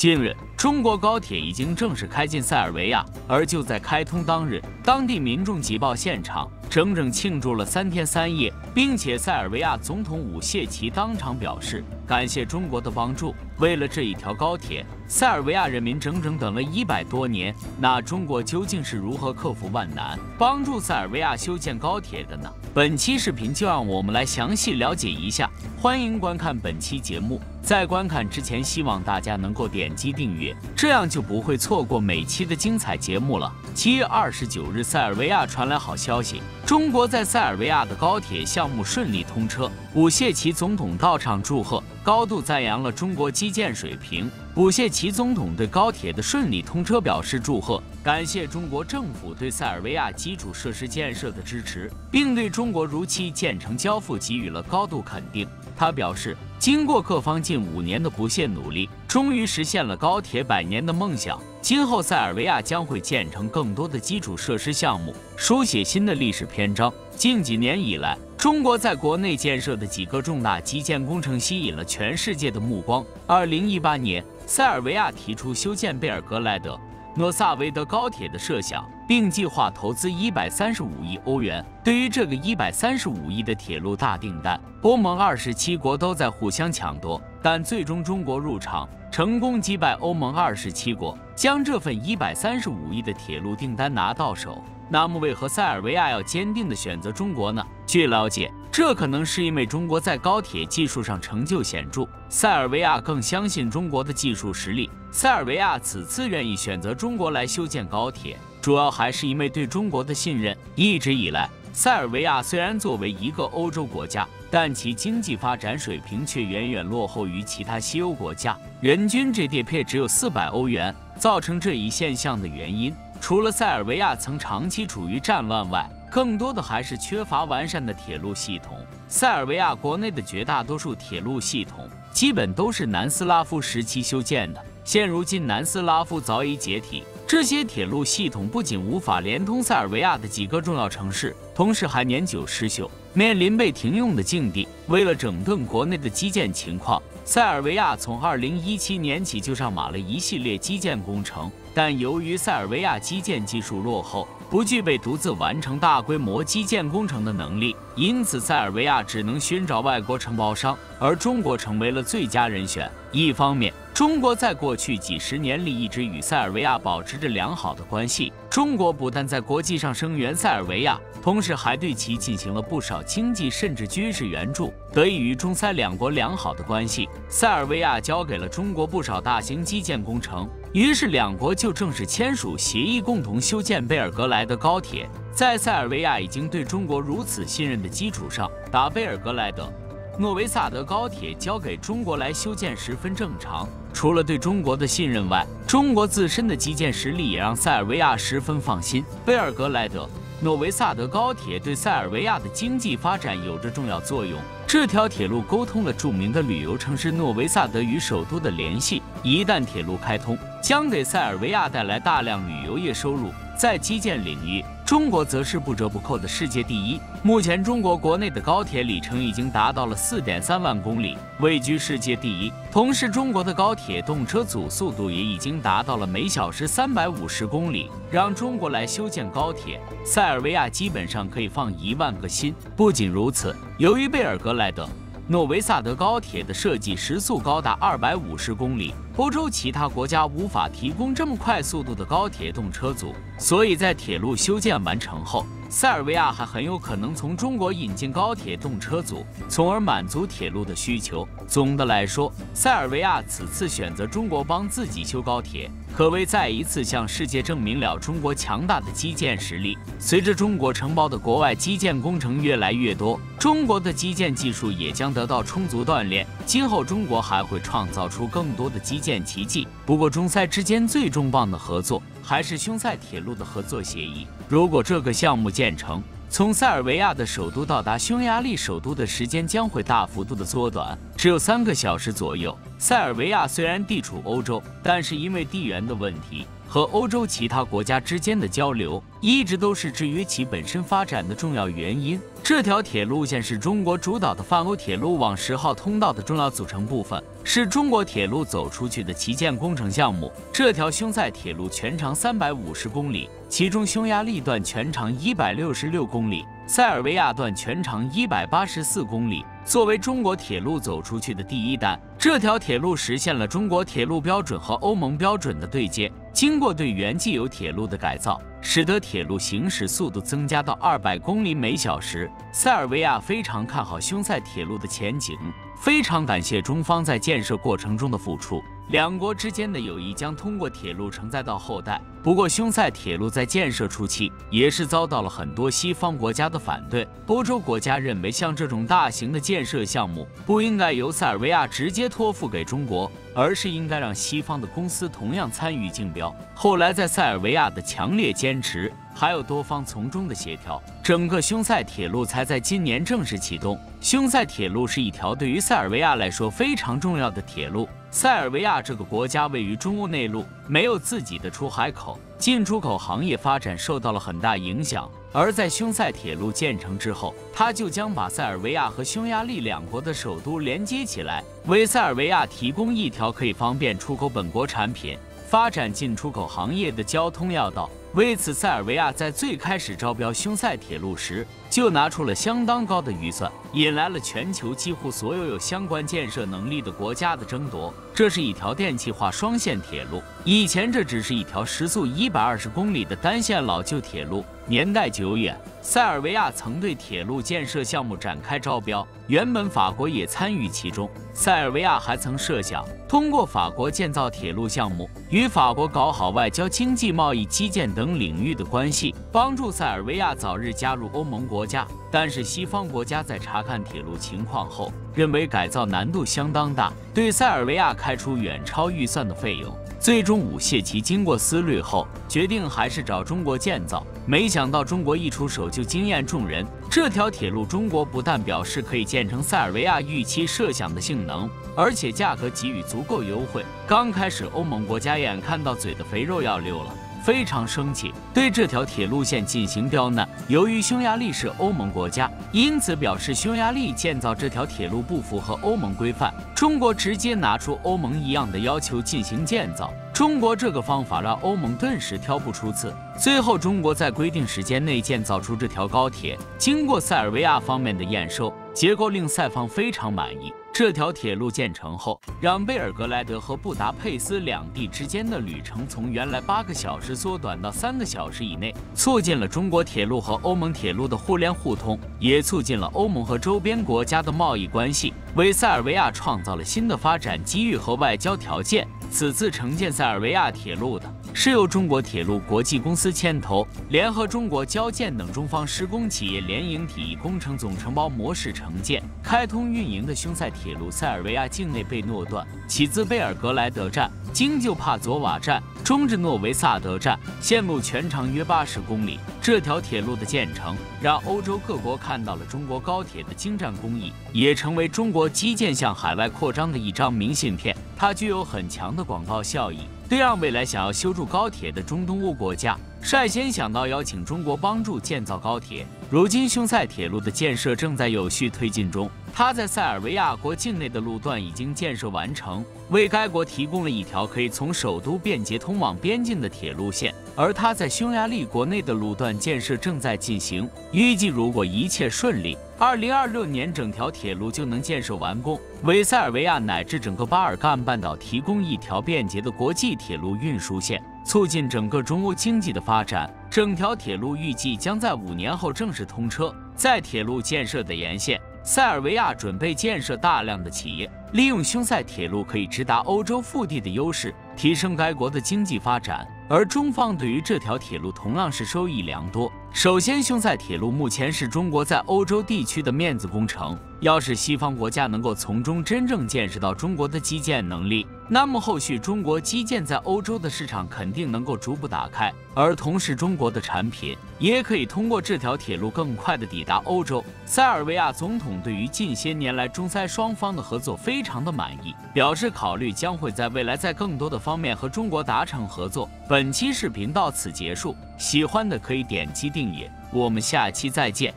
近日，中国高铁已经正式开进塞尔维亚，而就在开通当日，当地民众挤爆现场，整整庆祝了三天三夜，并且塞尔维亚总统武谢奇当场表示感谢中国的帮助。为了这一条高铁，塞尔维亚人民整整等了一百多年。那中国究竟是如何克服万难，帮助塞尔维亚修建高铁的呢？本期视频就让我们来详细了解一下。欢迎观看本期节目。在观看之前，希望大家能够点击订阅，这样就不会错过每期的精彩节目了。七月二十九日，塞尔维亚传来好消息，中国在塞尔维亚的高铁项目顺利通车。武谢奇总统到场祝贺，高度赞扬了中国基建水平。武谢奇总统对高铁的顺利通车表示祝贺，感谢中国政府对塞尔维亚基础设施建设的支持，并对中国如期建成交付给予了高度肯定。他表示，经过各方近五年的不懈努力，终于实现了高铁百年的梦想。今后，塞尔维亚将会建成更多的基础设施项目，书写新的历史篇章。近几年以来，中国在国内建设的几个重大基建工程吸引了全世界的目光。二零一八年，塞尔维亚提出修建贝尔格莱德。诺萨维德高铁的设想，并计划投资一百三十五亿欧元。对于这个一百三十五亿的铁路大订单，欧盟二十七国都在互相抢夺，但最终中国入场，成功击败欧盟二十七国，将这份一百三十五亿的铁路订单拿到手。那么，为何塞尔维亚要坚定地选择中国呢？据了解，这可能是因为中国在高铁技术上成就显著，塞尔维亚更相信中国的技术实力。塞尔维亚此次愿意选择中国来修建高铁，主要还是因为对中国的信任。一直以来，塞尔维亚虽然作为一个欧洲国家，但其经济发展水平却远远落后于其他西欧国家，人均 GDP 只有四百欧元。造成这一现象的原因。除了塞尔维亚曾长期处于战乱外，更多的还是缺乏完善的铁路系统。塞尔维亚国内的绝大多数铁路系统基本都是南斯拉夫时期修建的，现如今南斯拉夫早已解体，这些铁路系统不仅无法连通塞尔维亚的几个重要城市，同时还年久失修，面临被停用的境地。为了整顿国内的基建情况，塞尔维亚从2017年起就上马了一系列基建工程。但由于塞尔维亚基建技术落后，不具备独自完成大规模基建工程的能力，因此塞尔维亚只能寻找外国承包商，而中国成为了最佳人选。一方面，中国在过去几十年里一直与塞尔维亚保持着良好的关系，中国不但在国际上声援塞尔维亚，同时还对其进行了不少经济甚至军事援助。得益于中塞两国良好的关系，塞尔维亚交给了中国不少大型基建工程。于是，两国就正式签署协议，共同修建贝尔格莱德高铁。在塞尔维亚已经对中国如此信任的基础上，把贝尔格莱德、诺维萨德高铁交给中国来修建十分正常。除了对中国的信任外，中国自身的基建实力也让塞尔维亚十分放心。贝尔格莱德。诺维萨德高铁对塞尔维亚的经济发展有着重要作用。这条铁路沟通了著名的旅游城市诺维萨德与首都的联系。一旦铁路开通，将给塞尔维亚带来大量旅游业收入。在基建领域，中国则是不折不扣的世界第一。目前，中国国内的高铁里程已经达到了四点三万公里，位居世界第一。同时，中国的高铁动车组速度也已经达到了每小时三百五十公里。让中国来修建高铁，塞尔维亚基本上可以放一万个心。不仅如此，由于贝尔格莱德。诺维萨德高铁的设计时速高达二百五十公里，欧洲其他国家无法提供这么快速度的高铁动车组，所以在铁路修建完成后。塞尔维亚还很有可能从中国引进高铁动车组，从而满足铁路的需求。总的来说，塞尔维亚此次选择中国帮自己修高铁，可谓再一次向世界证明了中国强大的基建实力。随着中国承包的国外基建工程越来越多，中国的基建技术也将得到充足锻炼。今后中国还会创造出更多的基建奇迹。不过，中塞之间最重磅的合作。还是匈塞铁路的合作协议。如果这个项目建成，从塞尔维亚的首都到达匈牙利首都的时间将会大幅度的缩短，只有三个小时左右。塞尔维亚虽然地处欧洲，但是因为地缘的问题和欧洲其他国家之间的交流，一直都是制约其本身发展的重要原因。这条铁路线是中国主导的泛欧铁路网十号通道的重要组成部分，是中国铁路走出去的旗舰工程项目。这条匈塞铁路全长三百五十公里，其中匈牙利段全长一百六十六公里，塞尔维亚段全长一百八十四公里。作为中国铁路走出去的第一单，这条铁路实现了中国铁路标准和欧盟标准的对接。经过对原既有铁路的改造，使得铁路行驶速度增加到二百公里每小时。塞尔维亚非常看好匈塞铁路的前景，非常感谢中方在建设过程中的付出。两国之间的友谊将通过铁路承载到后代。不过，匈塞铁路在建设初期也是遭到了很多西方国家的反对。欧洲国家认为，像这种大型的建设项目不应该由塞尔维亚直接托付给中国，而是应该让西方的公司同样参与竞标。后来，在塞尔维亚的强烈坚持，还有多方从中的协调，整个匈塞铁路才在今年正式启动。匈塞铁路是一条对于塞尔维亚来说非常重要的铁路。塞尔维亚这个国家位于中欧内陆，没有自己的出海口，进出口行业发展受到了很大影响。而在匈塞铁路建成之后，它就将把塞尔维亚和匈牙利两国的首都连接起来，为塞尔维亚提供一条可以方便出口本国产品、发展进出口行业的交通要道。为此，塞尔维亚在最开始招标匈塞铁路时，就拿出了相当高的预算，引来了全球几乎所有有相关建设能力的国家的争夺。这是一条电气化双线铁路，以前这只是一条时速一百二十公里的单线老旧铁路，年代久远。塞尔维亚曾对铁路建设项目展开招标，原本法国也参与其中。塞尔维亚还曾设想通过法国建造铁路项目，与法国搞好外交、经济、贸易、基建等领域的关系，帮助塞尔维亚早日加入欧盟国家。但是西方国家在查查看铁路情况后，认为改造难度相当大，对塞尔维亚开出远超预算的费用。最终，武谢奇经过思虑后，决定还是找中国建造。没想到中国一出手就惊艳众人。这条铁路，中国不但表示可以建成塞尔维亚预期设想的性能，而且价格给予足够优惠。刚开始，欧盟国家眼看到嘴的肥肉要溜了。非常生气，对这条铁路线进行刁难。由于匈牙利是欧盟国家，因此表示匈牙利建造这条铁路不符合欧盟规范。中国直接拿出欧盟一样的要求进行建造。中国这个方法让欧盟顿时挑不出刺。最后，中国在规定时间内建造出这条高铁，经过塞尔维亚方面的验收，结果令塞方非常满意。这条铁路建成后，让贝尔格莱德和布达佩斯两地之间的旅程从原来八个小时缩短到三个小时以内，促进了中国铁路和欧盟铁路的互联互通，也促进了欧盟和周边国家的贸易关系，为塞尔维亚创造了新的发展机遇和外交条件。此次承建塞尔维亚铁路的是由中国铁路国际公司牵头，联合中国交建等中方施工企业联营体工程总承包模式承建、开通运营的匈塞铁路，塞尔维亚境内被诺断，起自贝尔格莱德站，经就帕佐瓦站，中至诺维萨德站，线路全长约八十公里。这条铁路的建成，让欧洲各国看到了中国高铁的精湛工艺，也成为中国基建向海外扩张的一张明信片。它具有很强的广告效益，这让未来想要修筑高铁的中东欧国家率先想到邀请中国帮助建造高铁。如今，匈塞铁路的建设正在有序推进中，它在塞尔维亚国境内的路段已经建设完成，为该国提供了一条可以从首都便捷通往边境的铁路线。而它在匈牙利国内的路段建设正在进行，预计如果一切顺利。二零二六年，整条铁路就能建设完工，为塞尔维亚乃至整个巴尔干半岛提供一条便捷的国际铁路运输线，促进整个中欧经济的发展。整条铁路预计将在五年后正式通车。在铁路建设的沿线，塞尔维亚准备建设大量的企业，利用匈塞铁路可以直达欧洲腹地的优势，提升该国的经济发展。而中方对于这条铁路同样是收益良多。首先，匈塞铁路目前是中国在欧洲地区的面子工程，要是西方国家能够从中真正见识到中国的基建能力，那么后续中国基建在欧洲的市场肯定能够逐步打开，而同时中国的产品也可以通过这条铁路更快的抵达欧洲。塞尔维亚总统对于近些年来中塞双方的合作非常的满意，表示考虑将会在未来在更多的方面和中国达成合作。本期视频到此结束，喜欢的可以点击订阅，我们下期再见。